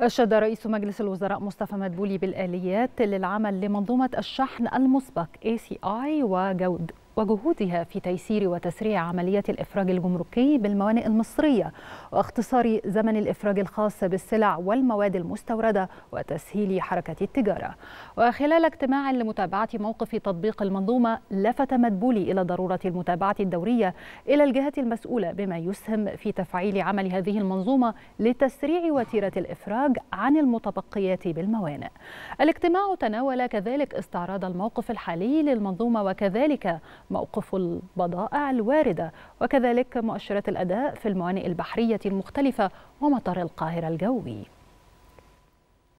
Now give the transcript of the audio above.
أشاد رئيس مجلس الوزراء مصطفى مدبولي بالآليات للعمل لمنظومة الشحن المسبق ACI وجود. وجهودها في تيسير وتسريع عملية الإفراج الجمركي بالموانئ المصرية واختصار زمن الإفراج الخاص بالسلع والمواد المستوردة وتسهيل حركة التجارة. وخلال اجتماع لمتابعة موقف تطبيق المنظومة لفت مدبولي إلى ضرورة المتابعة الدورية إلى الجهات المسؤولة بما يسهم في تفعيل عمل هذه المنظومة لتسريع وتيرة الإفراج عن المتبقيات بالموانئ. الاجتماع تناول كذلك استعراض الموقف الحالي للمنظومة وكذلك موقف البضائع الواردة. وكذلك مؤشرات الأداء في الموانئ البحرية المختلفة ومطار القاهرة الجوي.